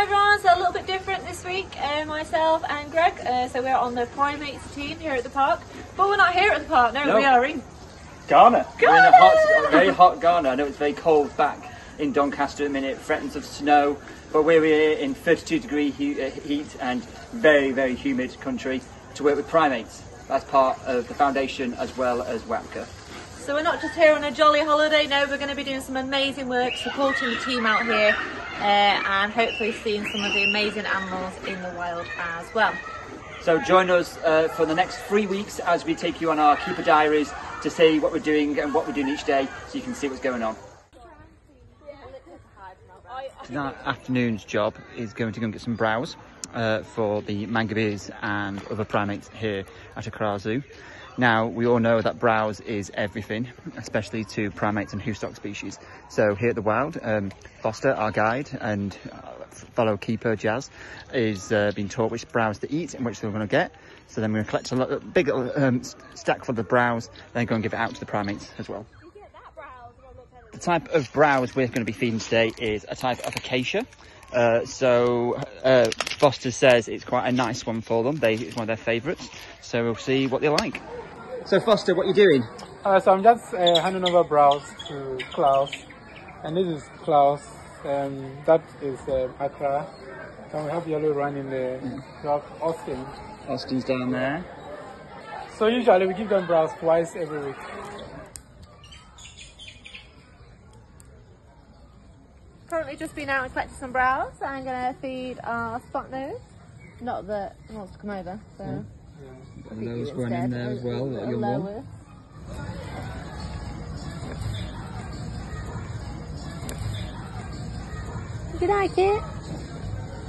Hi everyone, so a little bit different this week, uh, myself and Greg, uh, so we're on the Primates team here at the park, but we're not here at the park, no, No. we are in Ghana. We're in a Ghana! hot, very hot Ghana. I know it's very cold back in Doncaster at the minute, threatens of snow, but we're here in 32 degree uh, heat and very, very humid country to work with primates. That's part of the foundation as well as WAPCA. So we're not just here on a jolly holiday, no, we're going to be doing some amazing work, supporting the team out here, uh, and hopefully seeing some of the amazing animals in the wild as well. So join us uh, for the next three weeks as we take you on our keeper diaries to see what we're doing and what we're doing each day so you can see what's going on. That afternoon's job is going to go and get some browse uh, for the mangabeys and other primates here at Accra Zoo. Now, we all know that browse is everything, especially to primates and hoofstock species. So here at the Wild, um, Foster, our guide, and uh, fellow keeper Jazz, is uh, being taught which browse to eat and which they're going to get. So then we're going to collect a big um, stack for the browse, then go and give it out to the primates as well. The type of browse we're going to be feeding today is a type of acacia. Uh, so uh, Foster says it's quite a nice one for them. They, it's one of their favourites. So we'll see what they like. So Foster, what are you doing? Uh, so I'm just uh, handing over browse to Klaus, and this is Klaus. Um, that is um, Accra. And we have Yellow running the we have Austin. Austin's down there. So usually we give them browse twice every week. Currently just been out and collected some browse, I'm going to feed our spot nose, not that it wants to come over, so... You Lois one in there as well, little young one. You like it?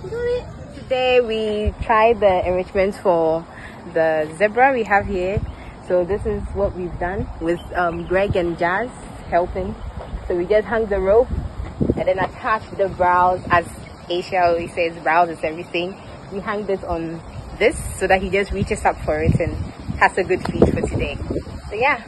You got it? Today we tried the enrichment for the zebra we have here. So this is what we've done with um, Greg and Jazz helping. So we just hung the rope and then attached the browse as Asia always says, browse is everything. We hang this on this so that he just reaches up for it and has a good feed for today. So yeah,